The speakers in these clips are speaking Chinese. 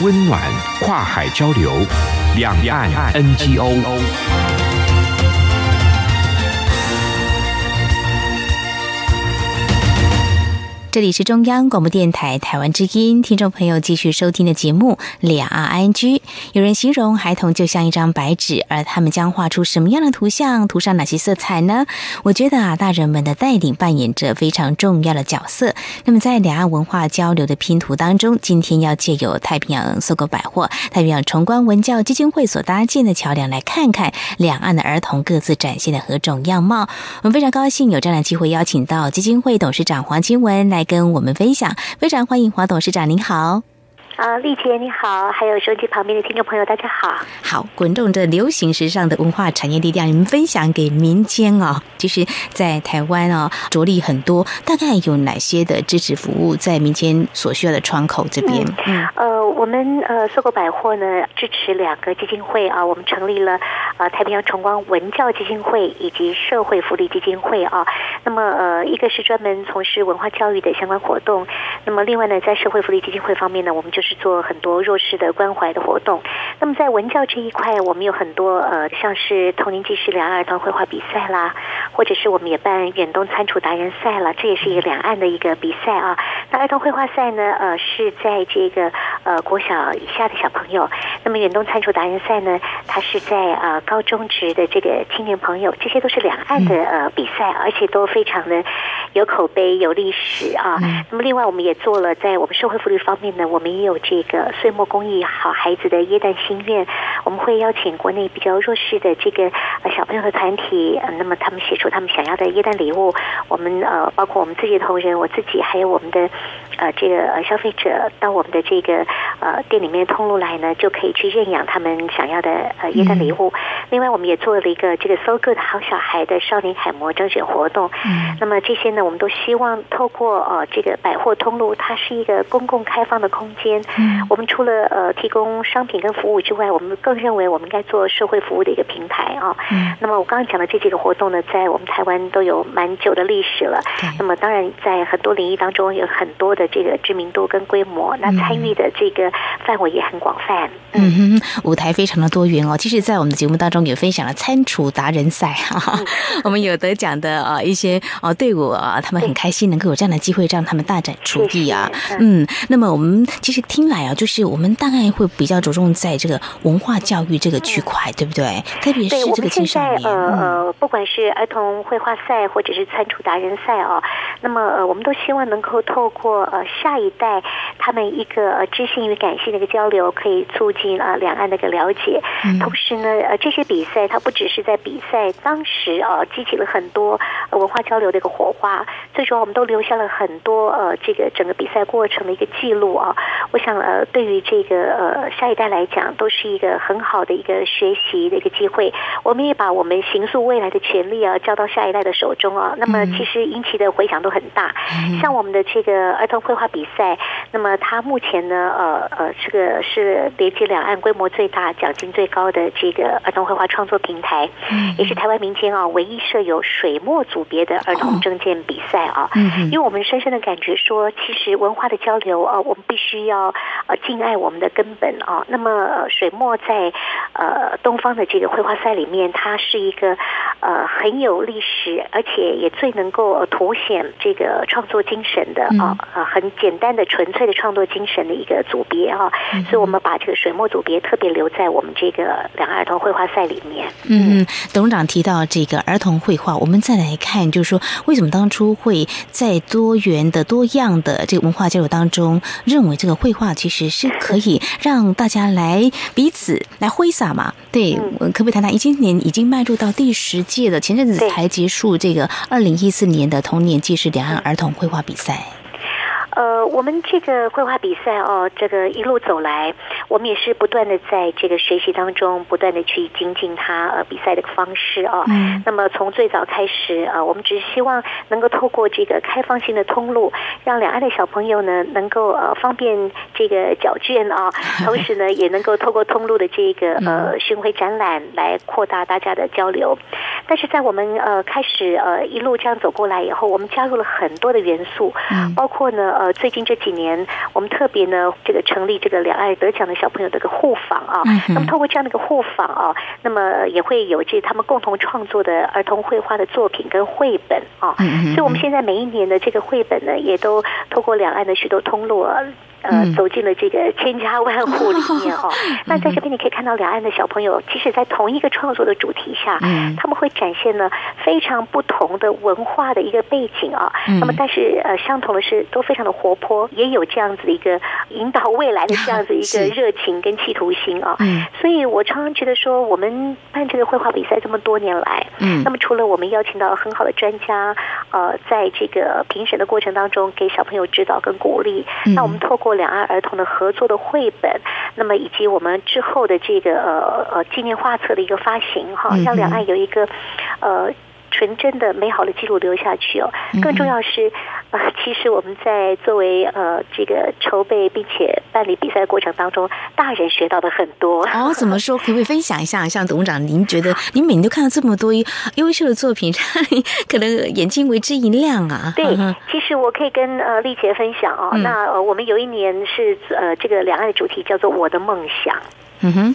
温暖跨海交流，两岸 NGO。这里是中央广播电台台湾之音，听众朋友继续收听的节目《两岸 I N G》。有人形容孩童就像一张白纸，而他们将画出什么样的图像，涂上哪些色彩呢？我觉得啊，大人们的带领扮演着非常重要的角色。那么，在两岸文化交流的拼图当中，今天要借由太平洋搜狗百货、太平洋崇光文教基金会所搭建的桥梁，来看看两岸的儿童各自展现的何种样貌。我们非常高兴有这样的机会，邀请到基金会董事长黄清文来。跟我们分享，非常欢迎华董事长，您好。啊，丽姐你好，还有手机旁边的听众朋友，大家好。好，滚动着流行时尚的文化产业力量，你们分享给民间哦。就是在台湾哦，着力很多，大概有哪些的支持服务在民间所需要的窗口这边？嗯，呃，我们呃，搜狗百货呢支持两个基金会啊，我们成立了呃太平洋崇光文教基金会以及社会福利基金会啊。那么呃，一个是专门从事文化教育的相关活动，那么另外呢，在社会福利基金会方面呢，我们就是。是做很多弱势的关怀的活动。那么在文教这一块，我们有很多呃，像是童年纪事两岸儿童绘画比赛啦，或者是我们也办远东餐厨达人赛了，这也是一个两岸的一个比赛啊。那儿童绘画赛呢，呃，是在这个呃国小以下的小朋友。那么远东餐厨达人赛呢，它是在呃高中职的这个青年朋友，这些都是两岸的呃比赛，而且都非常的有口碑、有历史啊。那么另外，我们也做了在我们社会福利方面呢，我们也有。这个岁末公益好孩子的耶诞心愿，我们会邀请国内比较弱势的这个呃小朋友的团体，那么他们写出他们想要的耶诞礼物，我们呃包括我们自己的同仁，我自己还有我们的呃这个呃消费者到我们的这个呃店里面通路来呢，就可以去认养他们想要的呃耶诞礼物。另外，我们也做了一个这个搜个的好小孩的少年楷模征选活动。嗯，那么这些呢，我们都希望透过呃这个百货通路，它是一个公共开放的空间。嗯，我们除了呃提供商品跟服务之外，我们更认为我们应该做社会服务的一个平台啊。嗯，那么我刚刚讲的这几个活动呢，在我们台湾都有蛮久的历史了。那么当然，在很多领域当中有很多的这个知名度跟规模，那参与的这个范围也很广泛。嗯哼，舞台非常的多元哦。其实，在我们的节目当中。也分享了餐厨达人赛哈，我们有得奖的啊一些啊队伍啊，他们很开心能够有这样的机会让他们大展厨艺啊。嗯，那么我们其实听来啊，就是我们大概会比较着重在这个文化教育这个区块，对不对？特别是这个青少年，呃呃，不管是儿童绘画赛或者是餐厨达人赛啊，那么呃，我们都希望能够透过呃下一代他们一个知性与感性的一个交流，可以促进啊两岸的一个了解。同时呢，呃这些。比赛它不只是在比赛当时啊，激起了很多文化交流的一个火花。最主要，我们都留下了很多呃，这个整个比赛过程的一个记录啊。我想呃，对于这个呃下一代来讲，都是一个很好的一个学习的一个机会。我们也把我们形塑未来的权利啊，交到下一代的手中啊。那么其实引起的回响都很大。像我们的这个儿童绘画比赛，那么它目前呢，呃呃，这个是连接两岸规模最大、奖金最高的这个儿童绘。画创作平台，也是台湾民间啊唯一设有水墨组别的儿童证件比赛啊。因为我们深深的感觉说，其实文化的交流啊，我们必须要呃敬爱我们的根本啊。那么水墨在呃东方的这个绘画赛里面，它是一个呃很有历史，而且也最能够凸显这个创作精神的啊啊很简单的纯粹的创作精神的一个组别啊。所以我们把这个水墨组别特别留在我们这个两岸儿童绘画赛。里面，嗯，董事长提到这个儿童绘画，我们再来看，就是说，为什么当初会在多元的、多样的这个文化交流当中，认为这个绘画其实是可以让大家来彼此来挥洒嘛？对，可不可以谈谈？今年已经迈入到第十届的，前阵子才结束这个二零一四年的童年纪事两岸儿童绘画比赛。呃，我们这个绘画比赛哦，这个一路走来，我们也是不断的在这个学习当中，不断的去精进他呃比赛的方式啊。嗯。那么从最早开始啊，我们只是希望能够透过这个开放性的通路，让两岸的小朋友呢能够呃方便这个缴卷啊，同时呢也能够透过通路的这个呃巡回展览来扩大大家的交流。但是在我们呃开始呃一路这样走过来以后，我们加入了很多的元素，嗯包括呢呃最近这几年，我们特别呢这个成立这个两岸得奖的小朋友的一个互访啊，嗯那么透过这样的一个互访啊，那么也会有这他们共同创作的儿童绘画的作品跟绘本啊，所以我们现在每一年的这个绘本呢，也都透过两岸的许多通路啊。呃嗯，走进了这个千家万户里面哦。那在这边你可以看到两岸的小朋友，即使在同一个创作的主题下，嗯他们会展现呢非常不同的文化的一个背景啊。嗯那么，但是呃，相同的是都非常的活泼，也有这样子的一个引导未来的这样子一个 热情跟企图心啊。嗯所以我常常觉得说，我们办这个绘画比赛这么多年来，嗯那么除了我们邀请到很好的专家，呃，在这个评审的过程当中给小朋友指导跟鼓励，嗯那我们透过两岸儿童的合作的绘本，那么以及我们之后的这个呃呃纪念画册的一个发行哈嗯，让两岸有一个呃。纯真的美好的记录留下去哦嗯。更重要是，呃，其实我们在作为呃这个筹备并且办理比赛的过程当中，大人学到的很多。哦，怎么说？可不可以分享一下？像董事长，您觉得您每年都看到这么多优秀的作品，让你可能眼睛为之一亮啊？对嗯，其实我可以跟呃丽姐分享哦。嗯那呃，我们有一年是呃这个两岸的主题叫做“我的梦想嗯哼，”。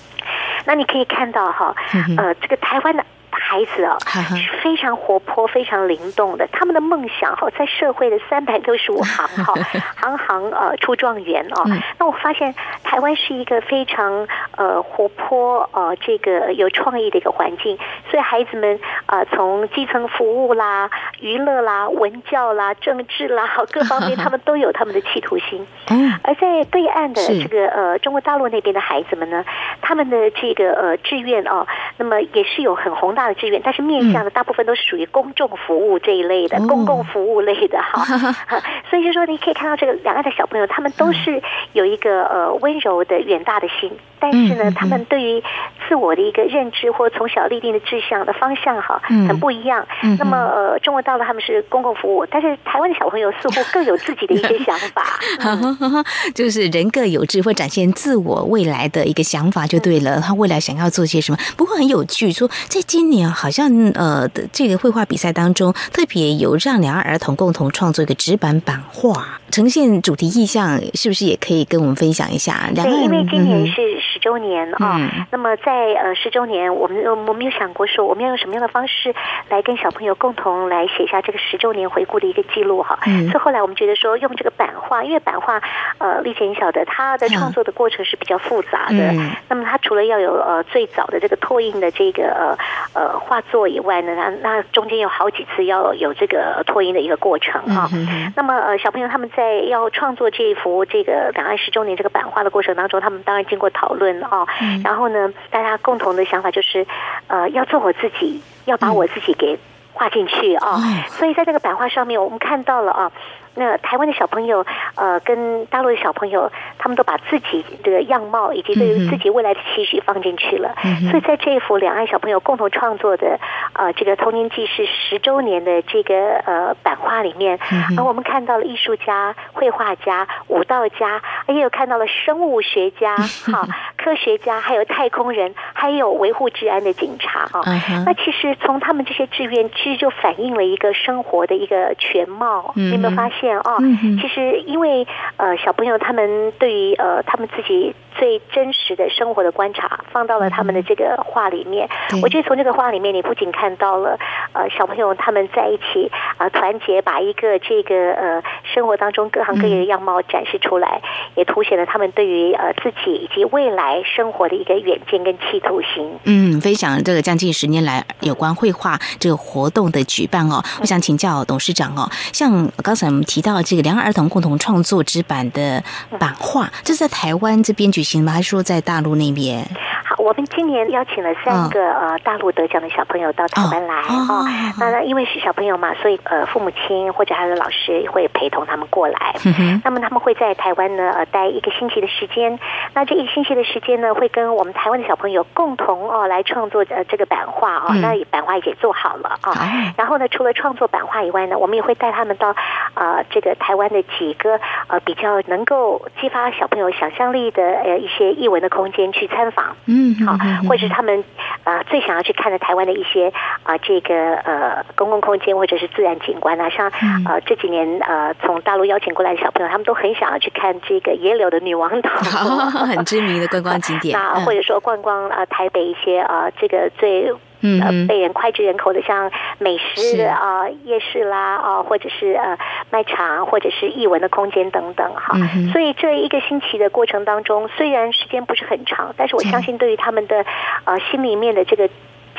那你可以看到哈呃，这个台湾的。孩子啊、是非常活泼、非常灵动的。他们的梦想哈，在社会的三百六十五行哈，行行呃出状元哦。嗯那我发现台湾是一个非常呃活泼呃这个有创意的一个环境，所以孩子们呃从基层服务啦、娱乐啦、文教啦、政治啦各方面，他们都有他们的企图心。哦，而在对岸的这个呃中国大陆那边的孩子们呢，他们的这个呃志愿哦，那么也是有很宏大的志愿，但是面向的大部分都是属于公众服务这一类的、哦。公共服务类的哈。哈所以就说你可以看到这个两岸的小朋友，他们都是有一个呃温柔的远大的心，但是呢他们对于自我的一个认知或从小立定的志向的方向哈，嗯很不一样嗯。那么呃，中国大陆他们是公共服务，但是台湾的小朋友似乎更有自己的一些想法。嗯就是人各有志，会展现自我未来的一个想法就对了。他未来想要做些什么？不过很有趣，说在今年好像呃的这个绘画比赛当中，特别有让两岸儿童共同创作一个纸板版画，呈现主题意象，是不是也可以跟我们分享一下？两对，岸因为今年嗯是十周年啊、嗯那么在呃十周年，我们我们有想过说，我们要用什么样的方式来跟小朋友共同来写下这个十周年回顾的一个记录哈。嗯所以后来我们觉得说，用这个版画，因为版画呃，丽姐你晓得，它的创作的过程是比较复杂的。嗯那么它除了要有呃最早的这个拓印的这个呃呃画作以外呢，那那中间有好几次要有这个拓印的一个过程啊。嗯那么呃，小朋友他们在要创作这一幅这个两岸十周年这个版画的过程当中，他们当然经过讨论哦。嗯然后呢，大家共同的想法就是，呃，要做我自己，要把我自己给画进去啊、哦所以在这个版画上面，我们看到了啊。那台湾的小朋友，呃，跟大陆的小朋友，他们都把自己的样貌以及对于自己未来的期许放进去了。嗯所以在这一幅两岸小朋友共同创作的，呃，这个童年记事十周年的这个呃版画里面，嗯哼而我们看到了艺术家、绘画家、舞蹈家，也有看到了生物学家、哈、科学家，还有太空人，还有维护治安的警察啊。嗯那其实从他们这些志愿，其实就反映了一个生活的一个全貌。嗯你有没有发现哦？嗯其实因为呃小朋友他们对于呃他们自己最真实的生活的观察，放到了他们的这个画里面。对我觉得从这个画里面，你不仅看到了呃小朋友他们在一起呃团结，把一个这个呃生活当中各行各业的样貌展示出来，也凸显了他们对于呃自己以及未来生活的一个远见跟企图心。嗯，分享这个将近十年来有关绘画这个活动的举办哦，我想请教董事长哦，像刚才我们提到这个两岸儿童共同创作之版的版画，这是在台湾这边举行吗？还是说在大陆那边？好，我们今年邀请了三个、呃大陆得奖的小朋友到台湾来哦。那那因为是小朋友嘛，所以呃父母亲或者他的老师会陪同他们过来。那么他们会在台湾呢呃待一个星期的时间，那这一个星期的时间呢，会跟我们台湾的小朋友共同哦来创作呃这个版画哦，嗯。那版画也做好了啊、好。然后呢，除了创作版画以外呢，我们也会带他们到呃这个台湾的几个呃比较能够激发小朋友想象力的呃一些艺文的空间去参访。嗯嗯，好，或者是他们呃最想要去看的台湾的一些啊这个呃公共空间或者是自然景观啊，像呃这几年呃从大陆邀请过来的小朋友，他们都很想要去看这个野柳的女王岛，很知名的观光景点。那或者说观光啊台北一些啊这个最。呃，被人脍炙人口的，像美食啊、夜市啦啊，或者是呃卖场，或者是艺文的空间等等哈。所以这一个星期的过程当中，虽然时间不是很长，但是我相信对于他们的呃心里面的这个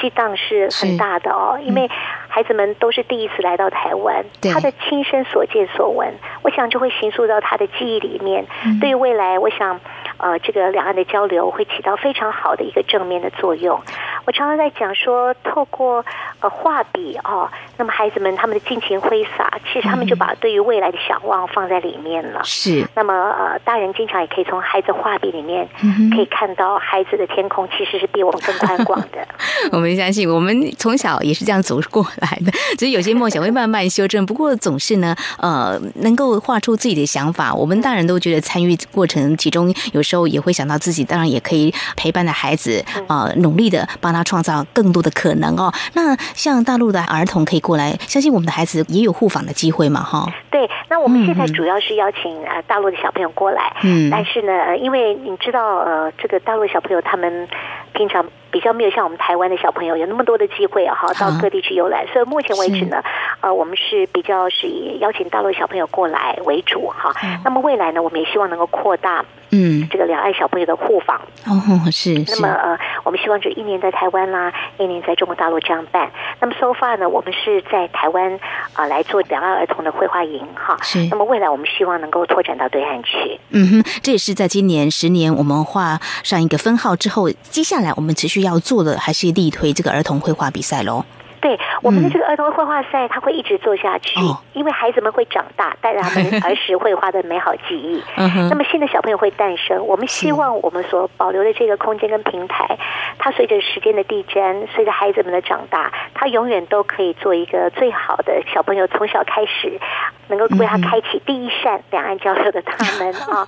激荡是很大的哦。因为孩子们都是第一次来到台湾，他的亲身所见所闻，我想就会形塑到他的记忆里面。对于未来，我想。呃，这个两岸的交流会起到非常好的一个正面的作用。我常常在讲说，透过呃画笔哦，那么孩子们他们的尽情挥洒，其实他们就把对于未来的想望放在里面了。是。那么呃，大人经常也可以从孩子画笔里面可以看到孩子的天空其实是比我们更宽广的。我们相信，我们从小也是这样走过来的，所以有些梦想会慢慢修正。不过总是呢，呃，能够画出自己的想法，我们大人都觉得参与过程其中有。时候也会想到自己，当然也可以陪伴着孩子，呃，努力的帮他创造更多的可能哦。那像大陆的儿童可以过来，相信我们的孩子也有互访的机会嘛，哈。对，那我们现在主要是邀请呃大陆的小朋友过来，嗯，但是呢，因为你知道，呃，这个大陆小朋友他们平常。比较没有像我们台湾的小朋友有那么多的机会啊，哈，到各地去游览。所以目前为止呢，呃，我们是比较是以邀请大陆小朋友过来为主哈。那么未来呢，我们也希望能够扩大嗯这个两岸小朋友的互访哦，是。那么呃，我们希望就一年在台湾啦，一年在中国大陆这样办。那么 so far 呢，我们是在台湾啊来做两岸儿童的绘画营哈。是。那么未来我们希望能够拓展到对岸去。嗯哼，这也是在今年十年我们画上一个分号之后，接下来我们持续。要做的还是力推这个儿童绘画比赛喽。对，我们的这个儿童绘画赛，它会一直做下去，因为孩子们会长大，带着他们儿时绘画的美好记忆。那么新的小朋友会诞生，我们希望我们所保留的这个空间跟平台，它随着时间的递增，随着孩子们的长大，它永远都可以做一个最好的小朋友，从小开始。能够为他开启第一扇两岸交流的大门 啊！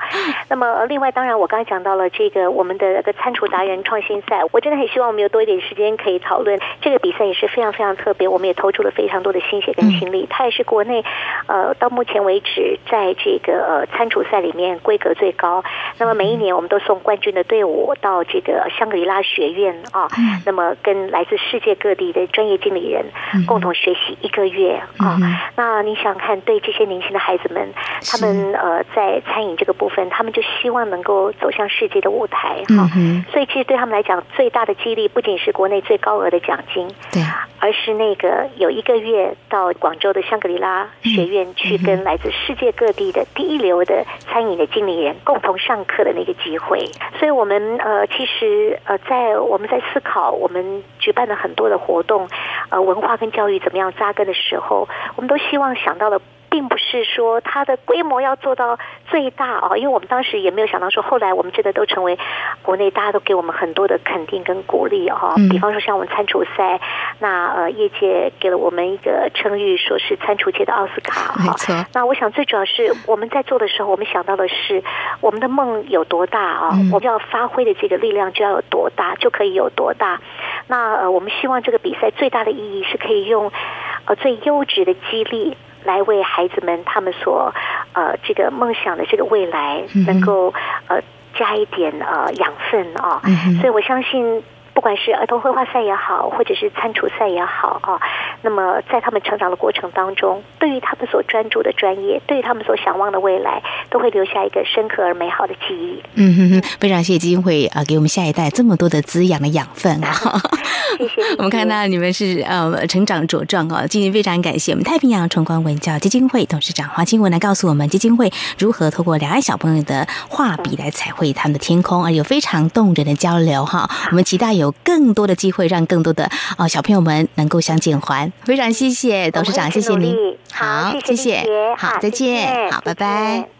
那么，另外，当然，我刚才讲到了这个我们的那个餐厨达人创新赛，我真的很希望我们有多一点时间可以讨论这个比赛，也是非常非常特别。我们也投出了非常多的心血跟心力，它也是国内呃到目前为止在这个呃餐厨赛里面规格最高。那么每一年我们都送冠军的队伍到这个香格里拉学院啊，那么跟来自世界各地的专业经理人共同学习一个月啊。那你想看对？这些年轻的孩子们，他们呃，在餐饮这个部分，他们就希望能够走向世界的舞台哈。所以，其实对他们来讲，最大的激励不仅是国内最高额的奖金，对，而是那个有一个月到广州的香格里拉学院去跟来自世界各地的第一流的餐饮的经理人共同上课的那个机会。所以，我们呃，其实呃，在我们在思考我们举办了很多的活动，呃，文化跟教育怎么样扎根的时候，我们都希望想到了。并不是说它的规模要做到最大啊，因为我们当时也没有想到说，后来我们真的都成为国内大家都给我们很多的肯定跟鼓励哈。比方说像我们餐厨赛，那呃业界给了我们一个称誉，说是餐厨界的奥斯卡。没错。那我想最主要是我们在做的时候，我们想到的是我们的梦有多大啊，我们要发挥的这个力量就要有多大，就可以有多大。那呃，我们希望这个比赛最大的意义是可以用呃最优质的激励。来为孩子们他们所呃这个梦想的这个未来能够呃加一点呃养分啊，所以我相信。不管是儿童绘画赛也好，或者是餐厨赛也好啊，那么在他们成长的过程当中，对于他们所专注的专业，对于他们所向往的未来，都会留下一个深刻而美好的记忆。嗯哼哼，非常谢谢基金会啊，给我们下一代这么多的滋养的养分啊！谢谢。我们看到你们是呃成长茁壮啊，今天非常感谢我们太平洋崇光文教基金会董事长黄清文来告诉我们基金会如何透过两岸小朋友的画笔来彩绘他们的天空，而有非常动人的交流哈。我们期待有。有更多的机会，让更多的啊小朋友们能够相见欢。非常谢谢董事长，谢谢您。好，谢谢，好，再见，好，拜拜。